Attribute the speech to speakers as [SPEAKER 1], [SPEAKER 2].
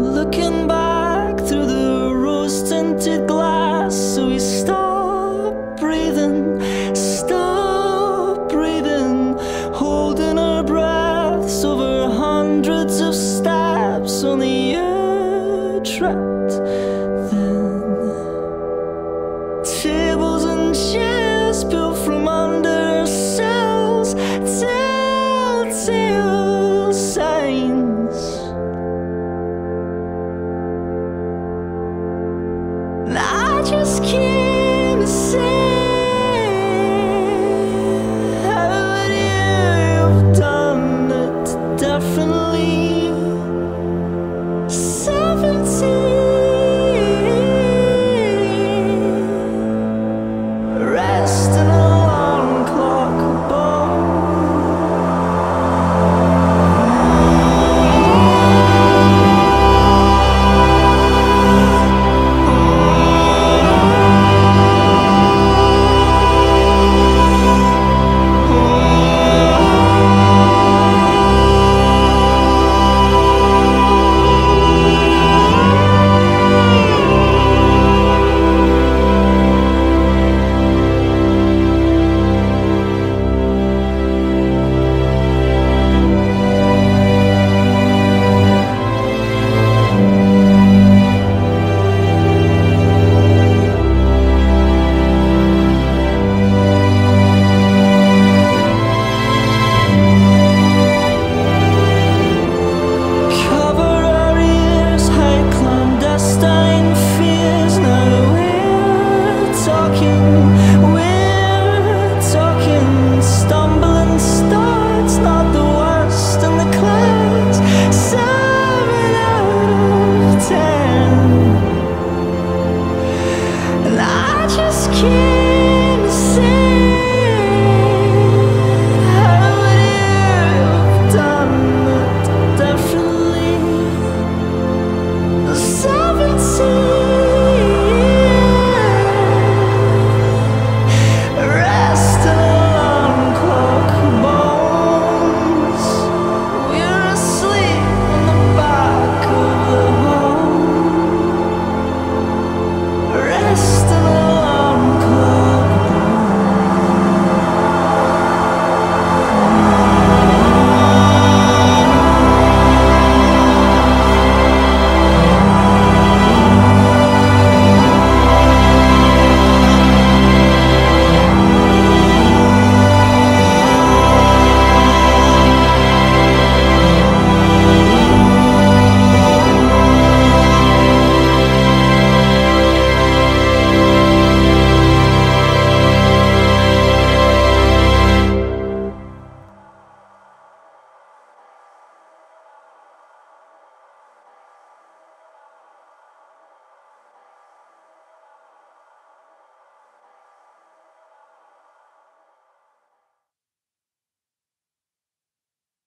[SPEAKER 1] Looking back through the rose tinted glass, so we stop breathing, stop breathing, holding our breaths over hundreds of steps on the Utrecht. Then tables and chairs built from under ourselves, telltale signs. Just can't